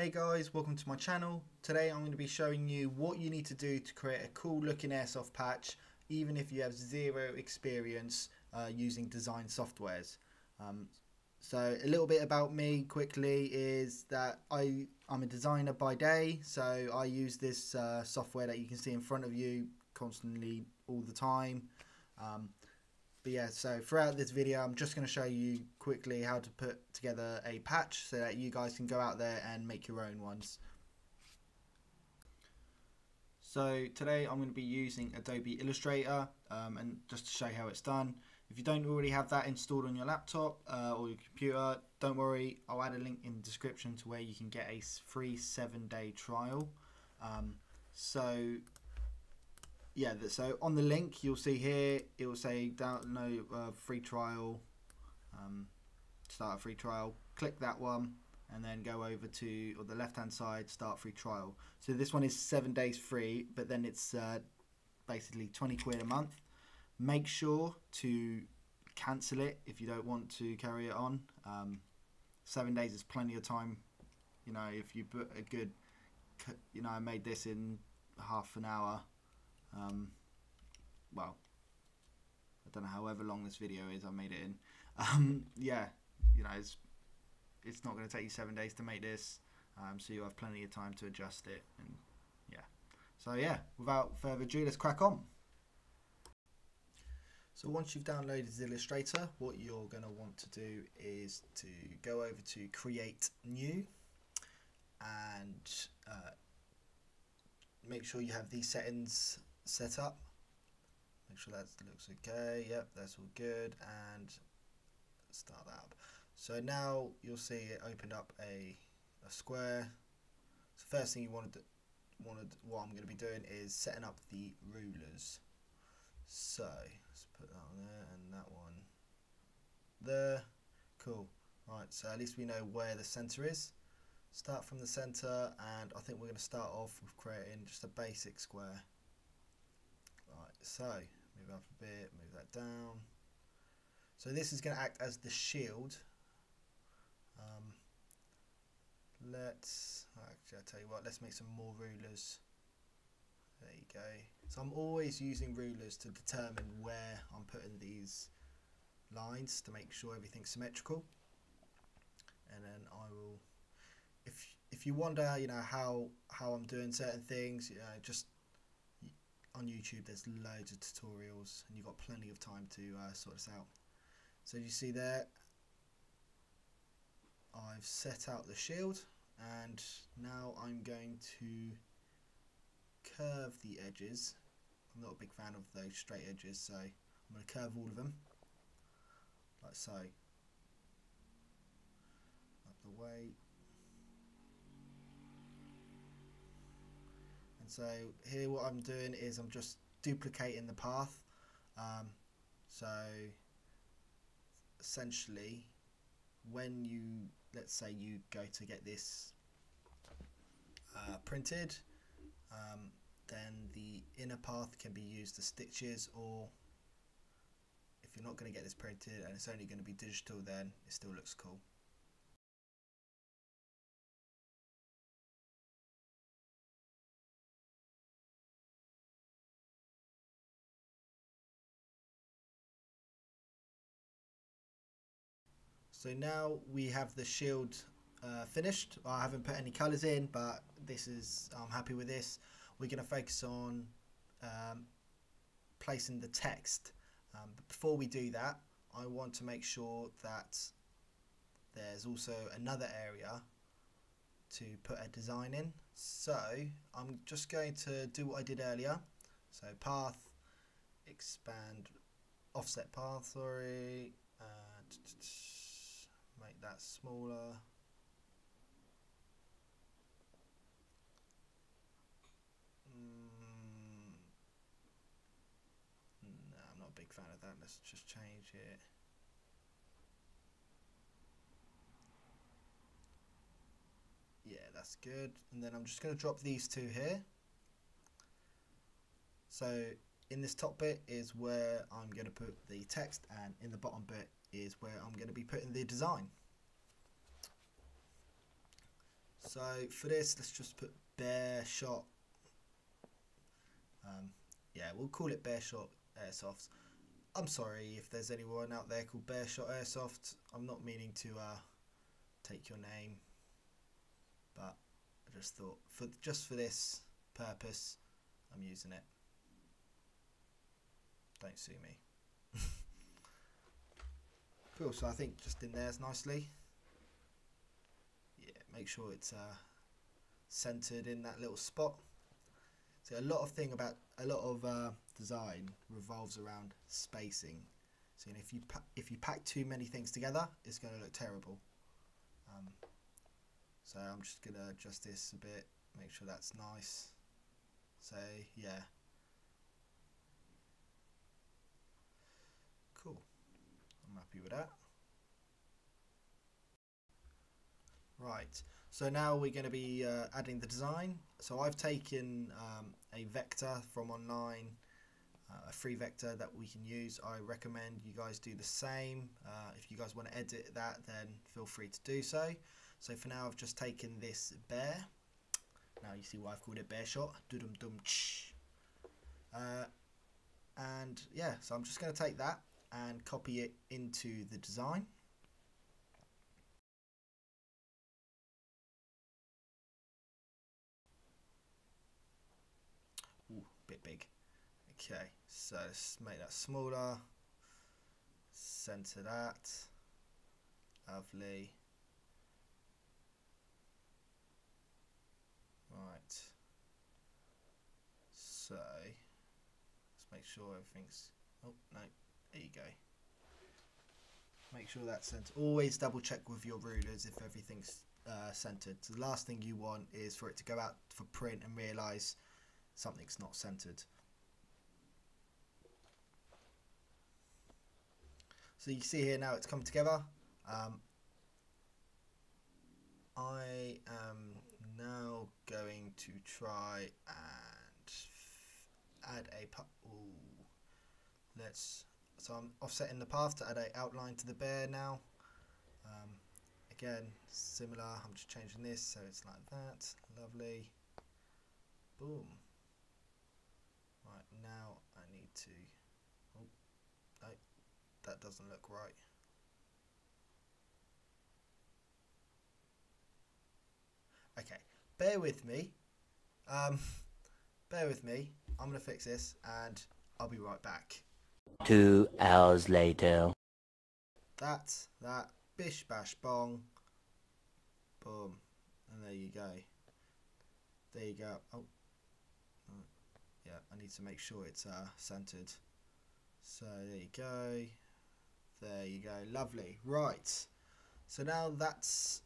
Hey guys, welcome to my channel. Today I'm going to be showing you what you need to do to create a cool looking airsoft patch even if you have zero experience uh, using design softwares. Um, so a little bit about me quickly is that I, I'm a designer by day so I use this uh, software that you can see in front of you constantly all the time. Um, but yeah, so throughout this video, I'm just going to show you quickly how to put together a patch so that you guys can go out there and make your own ones. So today I'm going to be using Adobe Illustrator um, and just to show how it's done. If you don't already have that installed on your laptop uh, or your computer, don't worry, I'll add a link in the description to where you can get a free seven day trial. Um, so yeah, so on the link you'll see here, it will say download uh, free trial, um, start a free trial. Click that one and then go over to or the left hand side start free trial. So this one is seven days free, but then it's uh, basically 20 quid a month. Make sure to cancel it if you don't want to carry it on. Um, seven days is plenty of time. You know, if you put a good, you know, I made this in half an hour um, well, I don't know however long this video is I made it in. Um, yeah, you know, it's, it's not going to take you seven days to make this, um, so you'll have plenty of time to adjust it. And yeah, so yeah, without further ado, let's crack on. So once you've downloaded Illustrator, what you're going to want to do is to go over to Create New and uh, make sure you have these settings set up. Make sure that looks okay. Yep, that's all good. And start that up. So now you'll see it opened up a, a square. So first thing you wanted to, wanted what I'm going to be doing is setting up the rulers. So let's put that on there and that one there. Cool. Right, so at least we know where the center is. Start from the center and I think we're going to start off with creating just a basic square. So move up a bit, move that down. So this is going to act as the shield. Um, let's actually I'll tell you what, let's make some more rulers. There you go. So I'm always using rulers to determine where I'm putting these lines to make sure everything's symmetrical. And then I will, if if you wonder, you know how how I'm doing certain things, you know, just on YouTube there's loads of tutorials and you've got plenty of time to uh, sort this out. So you see there I've set out the shield and now I'm going to curve the edges. I'm not a big fan of those straight edges so I'm going to curve all of them like so. Up the way so here what I'm doing is I'm just duplicating the path. Um, so essentially when you let's say you go to get this uh, printed um, then the inner path can be used as stitches or if you're not going to get this printed and it's only going to be digital then it still looks cool So now we have the shield uh, finished. I haven't put any colours in, but this is I'm happy with this. We're going to focus on um, placing the text. Um, but before we do that, I want to make sure that there's also another area to put a design in. So I'm just going to do what I did earlier. So path, expand, offset path, sorry. Uh, make that smaller. Mm, no, I'm not a big fan of that. Let's just change it. Yeah, that's good. And then I'm just going to drop these two here. So in this top bit is where I'm going to put the text and in the bottom bit is where I'm going to be putting the design. So for this, let's just put bear shot. Um, yeah, we'll call it bear shot airsoft. I'm sorry if there's anyone out there called bear shot airsoft. I'm not meaning to uh, take your name, but I just thought for just for this purpose, I'm using it. Don't sue me. cool. So I think just in there's nicely. Make sure it's uh, centered in that little spot. So a lot of thing about a lot of uh, design revolves around spacing. So if you if you pack too many things together, it's going to look terrible. Um, so I'm just going to adjust this a bit, make sure that's nice. So yeah. Cool. I'm happy with that. Right, so now we're going to be uh, adding the design. So I've taken um, a vector from online, uh, a free vector that we can use. I recommend you guys do the same. Uh, if you guys want to edit that, then feel free to do so. So for now, I've just taken this bear. Now you see why I've called it bear shot. Dum dum ch. And yeah, so I'm just going to take that and copy it into the design. Ooh, bit big. Okay, so let's make that smaller. Center that. Lovely. Right. So let's make sure everything's. Oh no, there you go. Make sure that's centered. Always double check with your rulers if everything's uh, centered. So the last thing you want is for it to go out for print and realise something's not centered. So you see here now it's come together. Um, I am now going to try and add a let's so I'm offsetting the path to add a outline to the bear now. Um, again similar I'm just changing this so it's like that lovely. Boom. Right now I need to that doesn't look right okay bear with me. Um, bear with me. I'm going to fix this and I'll be right back. Two hours later. That, that, bish bash bong. Boom. And there you go. There you go. Oh. Yeah, I need to make sure it's uh, centered. So there you go. There you go. Lovely. Right. So now that's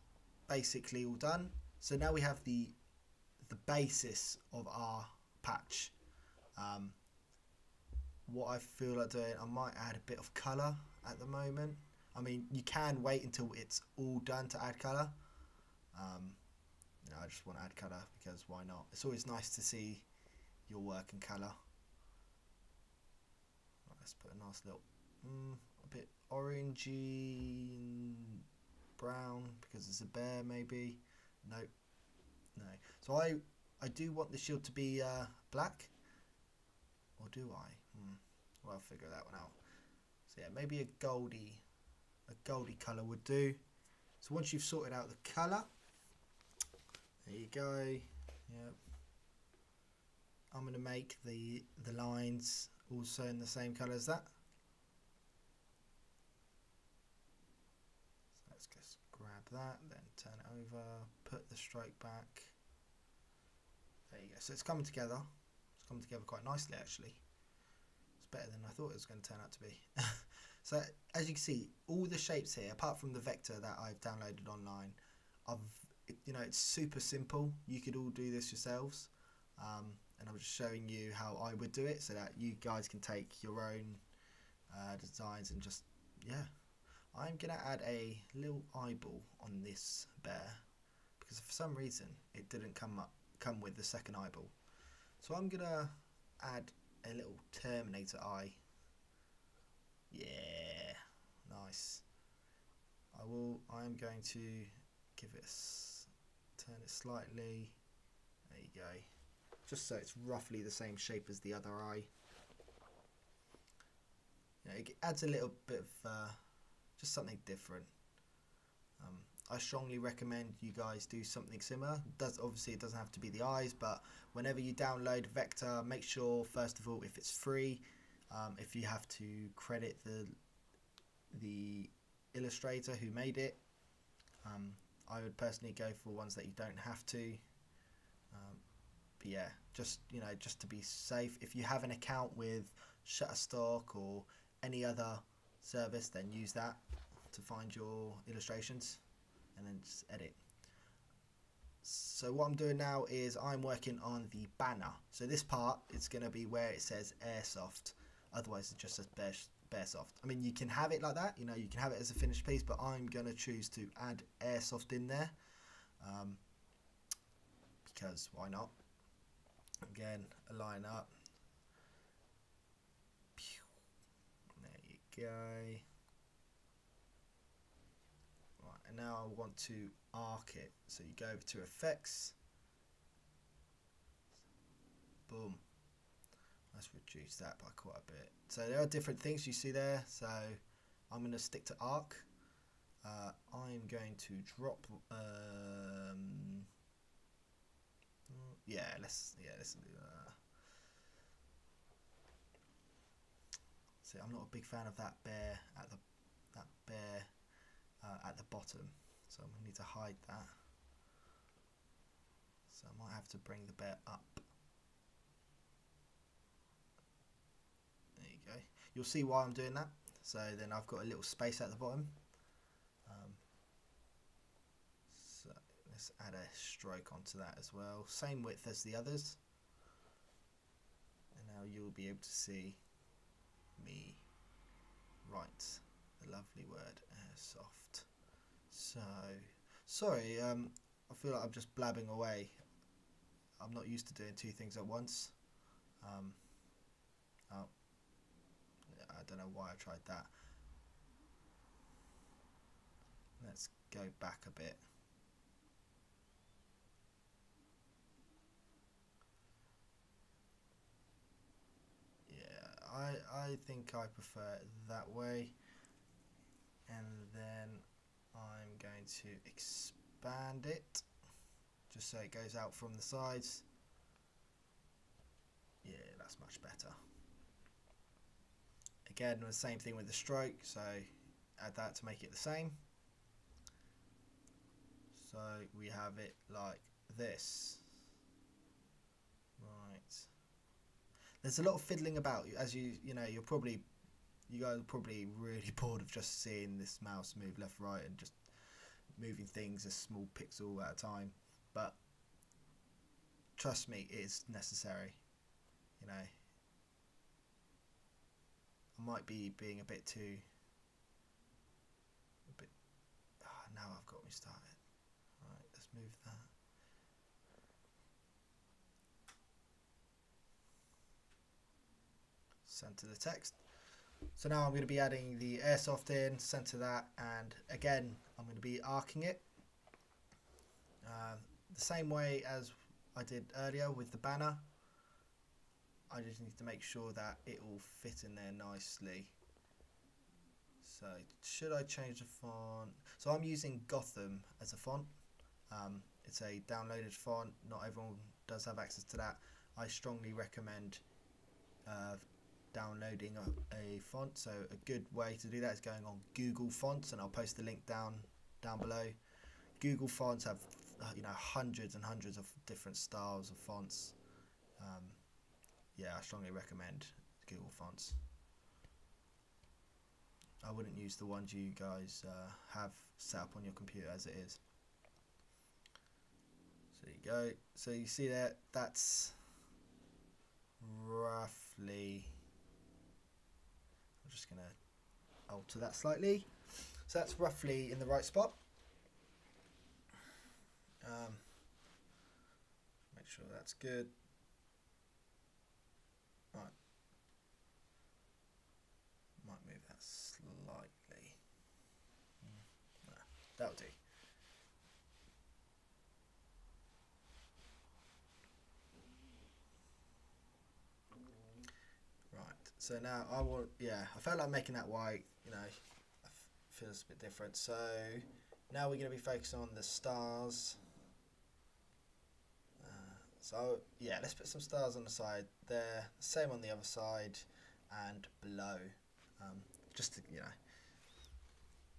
basically all done. So now we have the the basis of our patch. Um, what I feel like doing, I might add a bit of colour at the moment. I mean, you can wait until it's all done to add colour. Um, you know, I just want to add colour because why not? It's always nice to see your work in colour. Let's put a nice little, mm, a bit orangey brown because it's a bear maybe. No, no. So I I do want the shield to be uh, black, or do I? Hmm. Well, I'll figure that one out. So yeah, maybe a goldy, a goldy colour would do. So once you've sorted out the colour, there you go. Yep. I'm going to make the the lines also in the same colour as that. So let's just grab that, then turn it over, put the stroke back. There you go. So it's coming together. It's coming together quite nicely actually. It's better than I thought it was going to turn out to be. so as you can see, all the shapes here, apart from the vector that I've downloaded online, I've you know it's super simple. You could all do this yourselves. Um, and I'm just showing you how I would do it so that you guys can take your own uh, designs and just yeah I'm gonna add a little eyeball on this bear because for some reason it didn't come up come with the second eyeball. So I'm gonna add a little Terminator eye. Yeah, nice. I will. I am going to give it turn it slightly. There you go. Just so it's roughly the same shape as the other eye. It adds a little bit of uh, just something different. Um, I strongly recommend you guys do something similar. Does obviously it doesn't have to be the eyes, but whenever you download Vector, make sure first of all if it's free. Um, if you have to credit the the illustrator who made it, um, I would personally go for ones that you don't have to. Um, but yeah, just you know, just to be safe. If you have an account with Shutterstock or any other service, then use that to find your illustrations and then just edit. So what I'm doing now is I'm working on the banner. So this part is going to be where it says airsoft. Otherwise it just says bare, Bearsoft. I mean, you can have it like that, you know, you can have it as a finished piece, but I'm going to choose to add airsoft in there um, because why not? Again, align up. There you go. Right, and now I want to arc it. So you go over to effects. Boom. Let's reduce that by quite a bit. So there are different things you see there. So I'm going to stick to arc. Uh, I'm going to drop. Um, yeah, let's yeah let's do. Uh, see, I'm not a big fan of that bear at the that bear uh, at the bottom, so I'm gonna need to hide that. So I might have to bring the bear up. There you go. You'll see why I'm doing that. So then I've got a little space at the bottom. Um, so let's add a stroke onto that as well. Same width as the others. And now you'll be able to see me write the lovely word airsoft. So, sorry, um, I feel like I'm just blabbing away. I'm not used to doing two things at once. Um, oh, I don't know why I tried that. Let's go back a bit. I, I think I prefer it that way. And then I'm going to expand it just so it goes out from the sides. Yeah, that's much better. Again, the same thing with the stroke, so add that to make it the same. So we have it like this. Right. There's a lot of fiddling about, as you you know, you're probably you guys are probably really bored of just seeing this mouse move left, right, and just moving things a small pixel at a time. But trust me, it is necessary. You know, I might be being a bit too. A bit. Oh, now I've got me started. Right, let's move that. Center the text. So now I'm going to be adding the airsoft in, center that, and again I'm going to be arcing it. Uh, the same way as I did earlier with the banner. I just need to make sure that it will fit in there nicely. So should I change the font? So I'm using Gotham as a font. Um, it's a downloaded font. Not everyone does have access to that. I strongly recommend uh, downloading a, a, font. So a good way to do that is going on Google Fonts, and I'll post the link down down below. Google Fonts have you know hundreds and hundreds of different styles of fonts. Um, yeah, I strongly recommend Google Fonts. I wouldn't use the ones you guys uh, have set up on your computer as it is. So you go. So you see that that's roughly. Just gonna alter that slightly. So that's roughly in the right spot. Um, make sure that's good. That'll do. So now I want, yeah, I felt like making that white, you know, feels a bit different. So now we're going to be focusing on the stars. Uh, so yeah, let's put some stars on the side there, same on the other side and below. Um, just to, you know,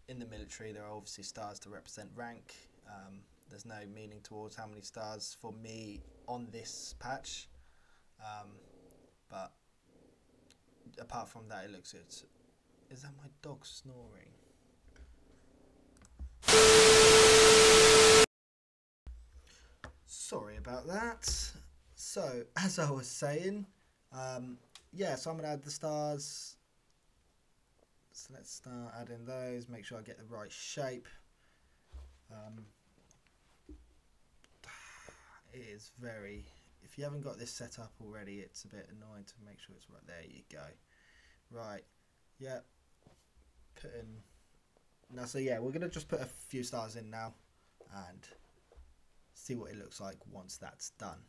in the military there are obviously stars to represent rank. Um, there's no meaning towards how many stars for me on this patch. Um, but apart from that, it looks good. Is that my dog snoring? Sorry about that. So, as I was saying, um, yeah, so I'm going to add the stars. So let's start adding those, make sure I get the right shape. Um, it is very if you haven't got this set up already it's a bit annoying to make sure it's right. There you go. Right. Yeah put in now so yeah we're gonna just put a few stars in now and see what it looks like once that's done.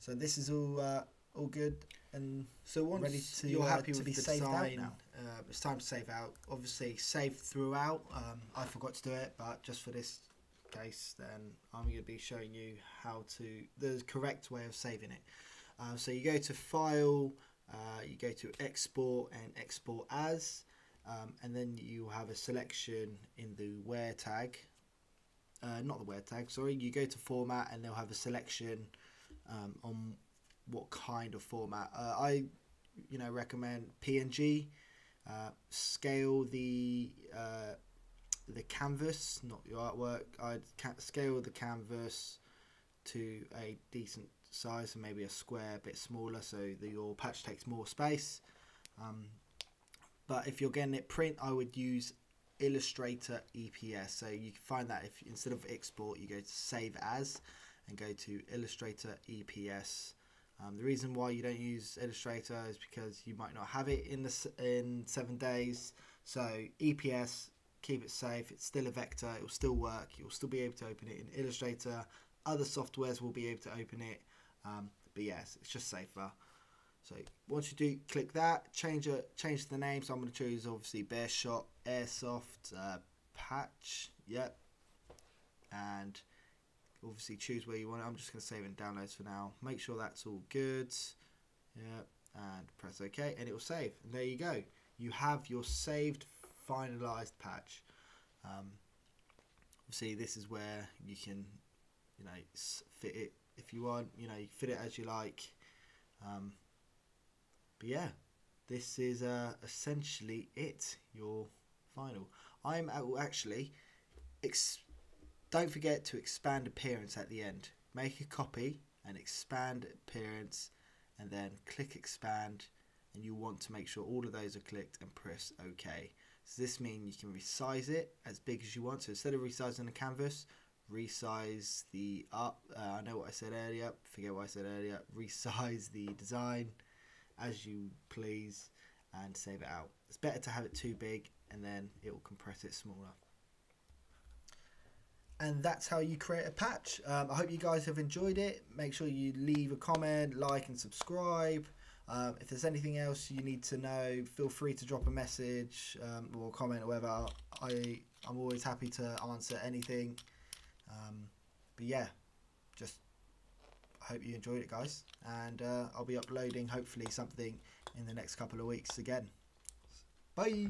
So this is all uh, all good and So once ready to you're uh, to with be the saved out now. Uh, it's time to save out. Obviously, save throughout. Um, I forgot to do it, but just for this case, then I'm going to be showing you how to the correct way of saving it. Uh, so you go to File, uh, you go to Export and Export As, um, and then you have a selection in the Where tag. Uh, not the Where tag, sorry. You go to Format, and they'll have a selection um, on what kind of format. Uh, I, you know, recommend PNG. Uh, scale the uh, the canvas, not your artwork. I'd ca- scale the canvas to a decent size, so maybe a square, a bit smaller, so that your patch takes more space. Um, but if you're getting it print, I would use Illustrator EPS. So you can find that if instead of export, you go to Save As and go to Illustrator EPS. Um, the reason why you don't use Illustrator is because you might not have it in the in seven days. So EPS, keep it safe. It's still a vector. It will still work. You'll still be able to open it in Illustrator. Other softwares will be able to open it. Um, but yes, it's just safer. So once you do click that, change it, change the name. So I'm going to choose obviously Bear Shot Airsoft uh, Patch. Yep. And obviously choose where you want it. I'm just going to save in downloads for now. Make sure that's all good. Yep. And press OK, and it will save. And there you go. You have your saved, finalized patch. Um, this is where you can, you know, fit it if you want. You know, you fit it as you like. Um, but yeah, this is uh, essentially it. Your final. I'm uh, actually. Don't forget to expand appearance at the end. Make a copy and expand appearance, and then click expand. And you want to make sure all of those are clicked and press OK. So this means you can resize it as big as you want. So instead of resizing the canvas, resize the up. Uh, I know what I said earlier. Forget what I said earlier. Resize the design as you please and save it out. It's better to have it too big and then it will compress it smaller. And that's how you create a patch. Um, I hope you guys have enjoyed it. Make sure you leave a comment, like, and subscribe. Um, if there's anything else you need to know, feel free to drop a message um, or comment or whatever. I I'm always happy to answer anything. Um, but yeah, just I hope you enjoyed it, guys. And uh, I'll be uploading hopefully something in the next couple of weeks again. Bye.